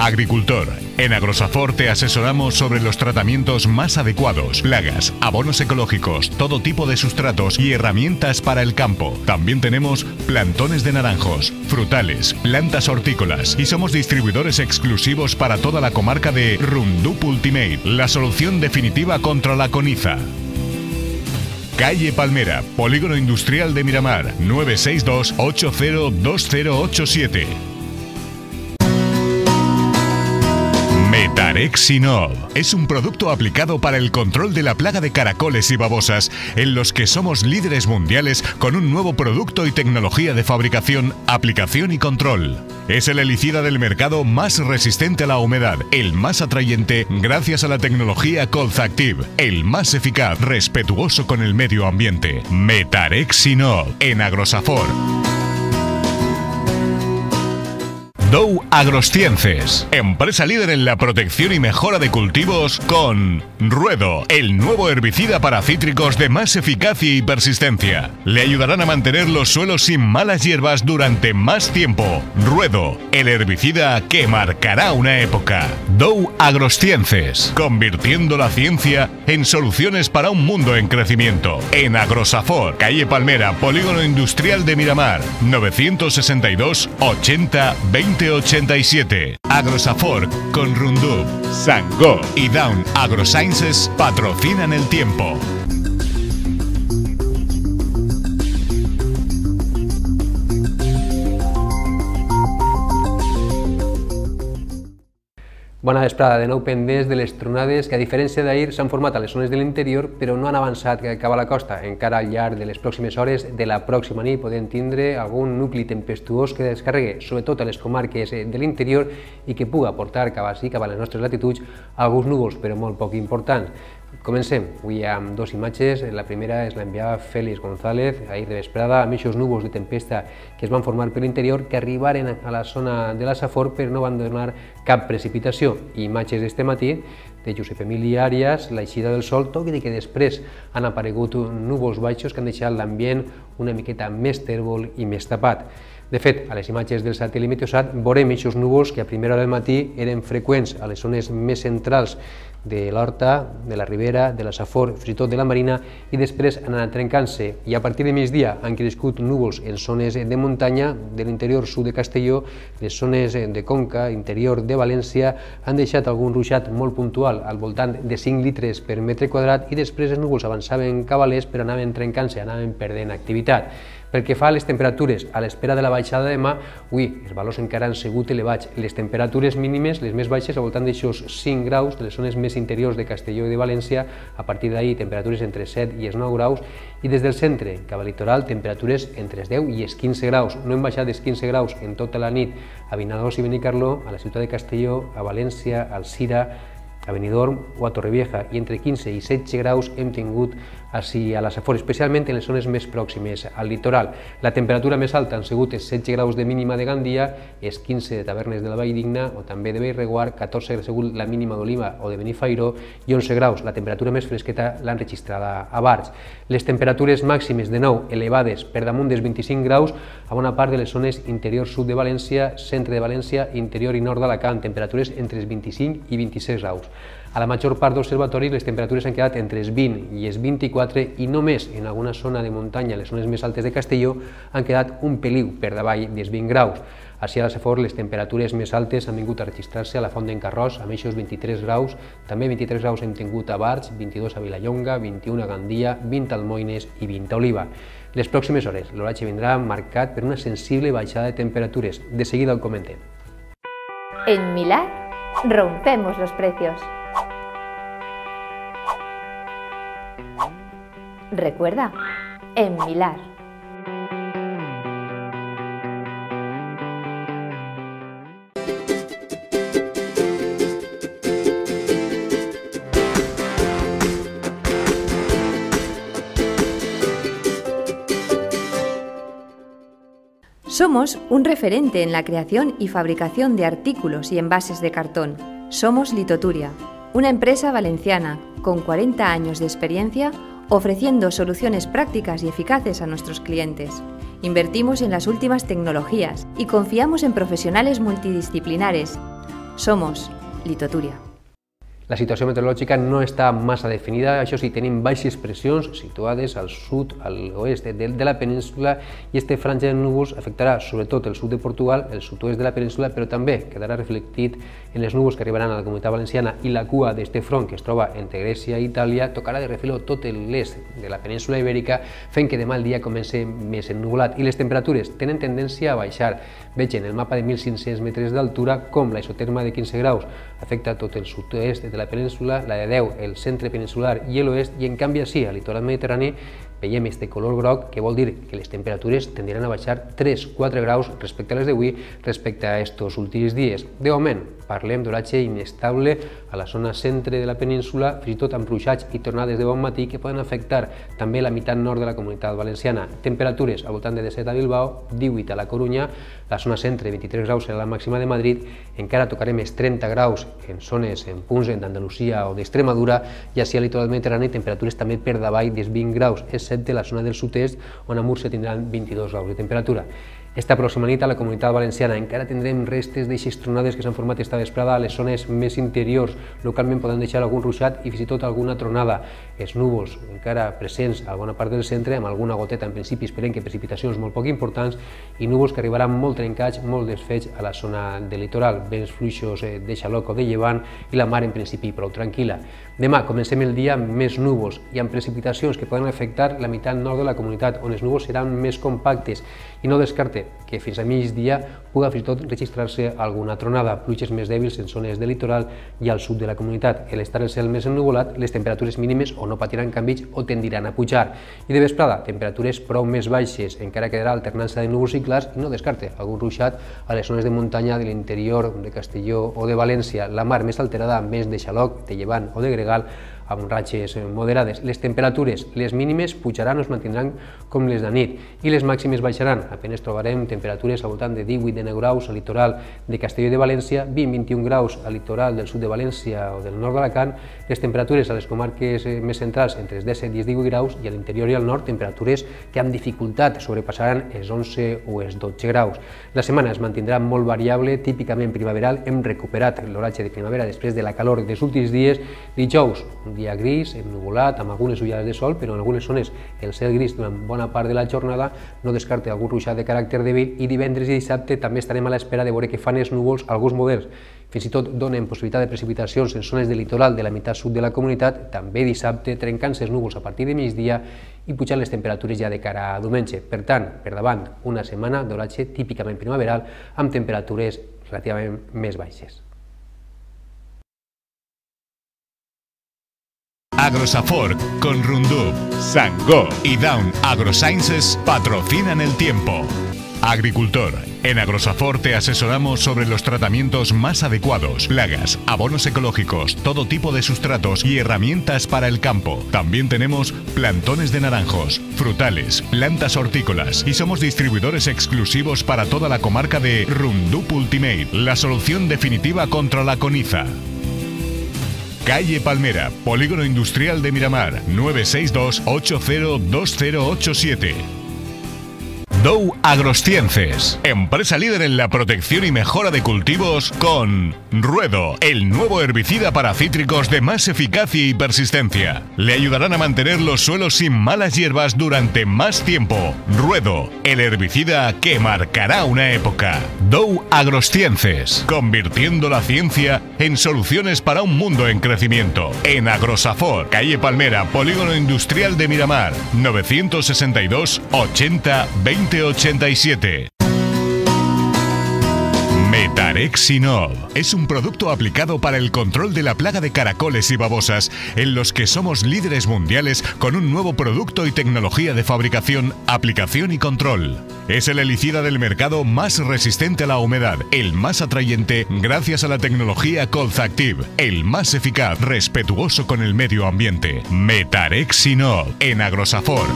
Agricultor. En Agrosafor te asesoramos sobre los tratamientos más adecuados, plagas, abonos ecológicos, todo tipo de sustratos y herramientas para el campo. También tenemos plantones de naranjos, frutales, plantas hortícolas y somos distribuidores exclusivos para toda la comarca de Rundup Ultimate, la solución definitiva contra la coniza. Calle Palmera, Polígono Industrial de Miramar, 962 802087. Metarexinol es un producto aplicado para el control de la plaga de caracoles y babosas, en los que somos líderes mundiales con un nuevo producto y tecnología de fabricación, aplicación y control. Es el helicida del mercado más resistente a la humedad, el más atrayente gracias a la tecnología Colzactive, el más eficaz, respetuoso con el medio ambiente. Metarexinol en Agrosafor. Dow Agrosciences, empresa líder en la protección y mejora de cultivos con Ruedo, el nuevo herbicida para cítricos de más eficacia y persistencia. Le ayudarán a mantener los suelos sin malas hierbas durante más tiempo. Ruedo, el herbicida que marcará una época. Dow Agrosciences, convirtiendo la ciencia en soluciones para un mundo en crecimiento. En Agrosafor, calle Palmera, Polígono Industrial de Miramar, 962 80 20 87. Agrosafor con Rundup, Sango y Down AgroSciences patrocinan el tiempo. Bona vesprada, de nou pendents de les tronades que, a diferència d'ahir, s'han format a les zones de l'interior, però no han avançat cap a la costa. Encara al llarg de les pròximes hores de la pròxima nit podem tindre algun nucli tempestuós que descarregue, sobretot a les comarques de l'interior, i que puga portar cap així, cap a les nostres latituds, alguns núvols, però molt poc importants. Comencem avui amb dos imatges. La primera és l'enviava Félix González ahir de vesprada amb aquests núvols de tempesta que es van formar per l'interior que arribaren a la zona de la Safor però no van donar cap precipitació. Imatges d'este matí de Josep Emili Arias, l'eixida del sol, tot i que després han aparegut núvols baixos que han deixat l'ambient una miqueta més tèrbol i més tapat. De fet, a les imatges del satèl·lit Meteosat veurem aquests núvols que a primera hora del matí eren freqüents a les zones més centrals de l'Horta, de la Ribera, de la Safor, fins i tot de la Marina, i després han anat trencant-se. I a partir de migdia han crescut núvols en zones de muntanya, de l'interior sud de Castelló, les zones de Conca, interior de València, han deixat algun ruixat molt puntual, al voltant de 5 litres per metre quadrat, i després els núvols avançaven l'est, però anaven trencant-se, anaven perdent activitat. Pel que fa a les temperatures, a l'espera de la baixada de demà, ui, els valors encara han sigut elevats. Les temperatures mínimes, les més baixes, al voltant d'aixòs 5 graus, de les zones més interiors de Castelló i de València, a partir d'ahir temperatures entre 7 i els 9 graus, i des del centre cap al litoral temperatures entre els 10 i els 15 graus. No hem baixat els 15 graus en tota la nit a Vinadors i Benicarló, a la ciutat de Castelló, a València, al Cira, a Benidorm o a Torrevieja i entre 15 i 16 graus hem tingut així a la Safor, especialment en les zones més pròximes al litoral. La temperatura més alta han sigut els 16 graus de mínima de Gandia, els 15 de Tavernes de la Valldigna o també de Bellreguard, 14 ha sigut la mínima d'Oliva o de Benifairó i 11 graus. La temperatura més fresqueta l'han registrada a Barx. Les temperatures màximes de nou elevades per damunt dels 25 graus a bona part de les zones interior sud de València, centre de València, interior i nord d'Alacant, temperatures entre els 25 i 26 graus. A la major part d'observatoris les temperatures han quedat entre els 20 i els 24 i només en alguna zona de muntanya, les zones més altes de Castelló, han quedat un peliu per davall dels 20 graus. Així a la Safor les temperatures més altes han vingut a registrar-se a la Font d'en Carròs amb eixos 23 graus, també 23 graus hem tingut a Barx, 22 a Vilallonga, 21 a Gandia, 20 a Almoines i 20 a Oliva. Les pròximes hores l'oratge vindrà marcat per una sensible baixada de temperatures. De seguida el comentem. En Milà rompemos los precios. Recuerda, en Somos un referente en la creación y fabricación de artículos y envases de cartón. Somos Litoturia, una empresa valenciana con 40 años de experiencia ofreciendo soluciones prácticas y eficaces a nuestros clientes. Invertimos en las últimas tecnologías y confiamos en profesionales multidisciplinares. Somos Litoturia. La situació meteorològica no està massa definida, això sí, tenim baixes pressions situades al sud, a l'oest de, de la península i este franja de núvols afectarà sobretot el sud de Portugal, el sud-oest de la península, però també quedarà reflectit en les núvols que arribaran a la comunitat valenciana i la cua d'este front que es troba entre Grècia i Itàlia tocarà de refilo tot l'est de la península ibèrica, fent que demà el dia comenci més ennuvolat i les temperatures tenen tendència a baixar. Veig en el mapa de 1.500 metres d'altura com la isoterma de 15 graus afecta tot el sud-oest de la península, la de 10 el centre peninsular i l'oest, i en canvi així, al litoral mediterrani, veiem este color groc, que vol dir que les temperatures tendran a baixar 3-4 graus respecte a les d'avui, respecte a estos últims dies. De moment, parlem d'oratge inestable a la zona centre de la península, fins i tot amb ruixats i tornades de bon matí que poden afectar també la meitat nord de la comunitat valenciana. Temperatures al voltant de 17 a Bilbao, 18 a la Corunya, la zona centre 23 graus serà la màxima de Madrid, encara tocarem els 30 graus en zones, en punts d'Andalusia o d'Extremadura, i així al litoral mediterrani temperatures també per davall dels 20 graus. De la zona del sud-est, on a Múrcia tindran 22 graus de temperatura. Esta pròxima nit a la comunitat valenciana encara tindrem restes d'eixes tronades que s'han format esta vesprada a les zones més interiors. Localment poden deixar algun ruixat i fins i tot alguna tronada. Els núvols encara presents a bona part del centre, amb alguna goteta en principi esperem que precipitacions molt poc importants i núvols que arribaran molt trencats, molt desfets a la zona del litoral, vents fluixos eh, de xaloc o de llevant i la mar en principi prou tranquil·la. Demà comencem el dia amb més núvols i amb precipitacions que poden afectar la meitat nord de la comunitat, on els núvols seran més compactes i no descarte que fins a migdia puga fins i tot registrar-se alguna tronada, pluges més dèbils en zones del litoral i al sud de la comunitat. En l'estar el cel més ennuvolat, les temperatures mínimes o no patiran canvis o tendiran a pujar. I de vesprada, temperatures prou més baixes, encara quedarà alternança de núvols i clars i no descarte algun ruixat a les zones de muntanya de l'interior de Castelló o de València. La mar més alterada, més de xaloc, de llevant o de gregal, amb ratxes moderades. Les temperatures, les mínimes pujaran o es mantindran com les de nit i les màximes baixaran. Apenes trobarem temperatures al voltant de 18-19 graus al litoral de Castelló de València, 20-21 graus al litoral del sud de València o del nord d'Alacant, les temperatures a les comarques eh, més centrals entre els 17 i els 18 graus i a l'interior i al nord temperatures que amb dificultat sobrepassaran els 11 o els 12 graus. La setmana es mantindrà molt variable, típicament primaveral, hem recuperat l'oratge de primavera després de la calor dels últims dies. Dijous, un dia gris, ennuvolat, amb algunes ullades de sol, però en algunes zones el cel gris durant bona part de la jornada no descarte algun ruixat de caràcter débil i divendres i dissabte també estarem a l'espera de veure què fan els núvols alguns models. Fins i tot donen possibilitat de precipitacions en zones del litoral de la meitat sud de la comunitat, també dissabte trencant-se els núvols a partir de migdia i pujant les temperatures ja de cara a diumenge. Per tant, per davant, una setmana d'oratge típicament primaveral amb temperatures relativament més baixes. Agrosafor con Rundup, Sangó y Down AgroSciences patrocinan el tiempo. Agricultor. En Agrosafor te asesoramos sobre los tratamientos más adecuados, plagas, abonos ecológicos, todo tipo de sustratos y herramientas para el campo. También tenemos plantones de naranjos, frutales, plantas hortícolas y somos distribuidores exclusivos para toda la comarca de Rundup Ultimate, la solución definitiva contra la coniza. Calle Palmera, Polígono Industrial de Miramar, 962 802087. Dow Agrosciences, empresa líder en la protección y mejora de cultivos con Ruedo, el nuevo herbicida para cítricos de más eficacia y persistencia. Le ayudarán a mantener los suelos sin malas hierbas durante más tiempo. Ruedo, el herbicida que marcará una época. Dow Agrosciences, convirtiendo la ciencia en soluciones para un mundo en crecimiento. En Agrosafor, calle Palmera, Polígono Industrial de Miramar, 962 80 20 87. Metarexinol es un producto aplicado para el control de la plaga de caracoles y babosas, en los que somos líderes mundiales con un nuevo producto y tecnología de fabricación, aplicación y control. Es el helicida del mercado más resistente a la humedad, el más atrayente gracias a la tecnología Colzactive, el más eficaz, respetuoso con el medio ambiente. Metarexinol en Agrosafor.